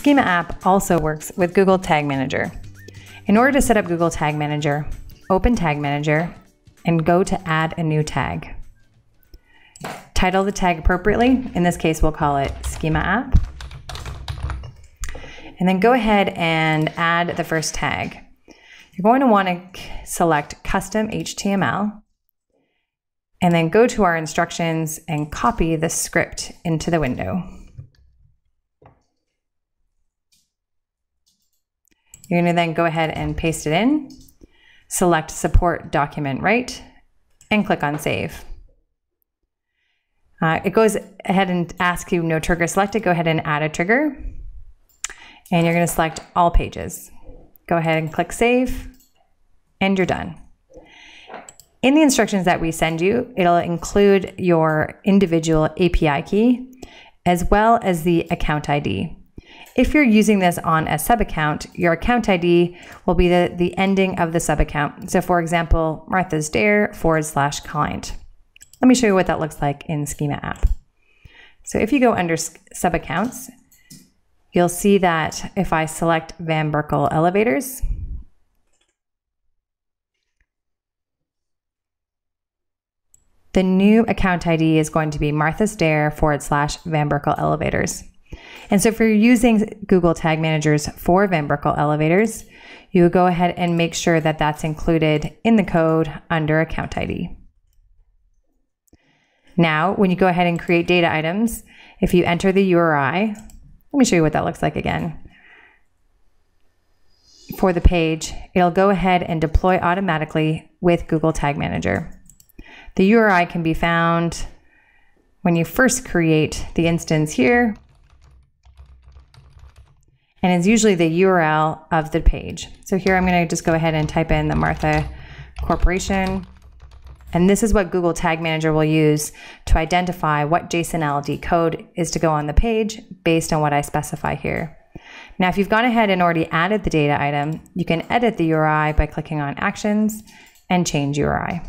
Schema app also works with Google Tag Manager. In order to set up Google Tag Manager, open Tag Manager and go to add a new tag. Title the tag appropriately. In this case, we'll call it Schema app. And then go ahead and add the first tag. You're going to want to select custom HTML and then go to our instructions and copy the script into the window. You're to then go ahead and paste it in, select support document.write, and click on save. Uh, it goes ahead and asks you no trigger selected. Go ahead and add a trigger. And you're going to select all pages. Go ahead and click save, and you're done. In the instructions that we send you, it'll include your individual API key as well as the account ID. If you're using this on a sub account, your account ID will be the, the ending of the sub account. So, for example, Martha's Dare forward slash client. Let me show you what that looks like in Schema app. So, if you go under sub accounts, you'll see that if I select Van Berkel Elevators, The new account ID is going to be Martha's Dare forward slash Van Berkel Elevators. And so if you're using Google Tag Managers for Van Berkel Elevators, you would go ahead and make sure that that's included in the code under account ID. Now, when you go ahead and create data items, if you enter the URI, let me show you what that looks like again. For the page, it'll go ahead and deploy automatically with Google Tag Manager. The URI can be found when you first create the instance here, and it's usually the URL of the page. So here I'm going to just go ahead and type in the Martha Corporation. And this is what Google Tag Manager will use to identify what JSON-LD code is to go on the page based on what I specify here. Now, if you've gone ahead and already added the data item, you can edit the URI by clicking on Actions and Change URI.